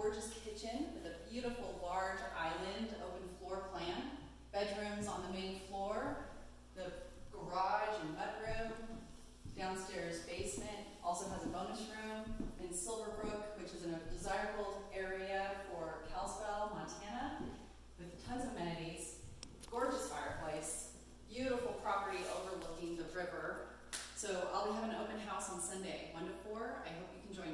gorgeous kitchen with a beautiful large island open floor plan, bedrooms on the main floor, the garage and mudroom, downstairs basement, also has a bonus room in Silverbrook, which is a desirable area for Kalispell, Montana, with tons of amenities, gorgeous fireplace, beautiful property overlooking the river. So I'll be having an open house on Sunday, 1 to 4. I hope you can join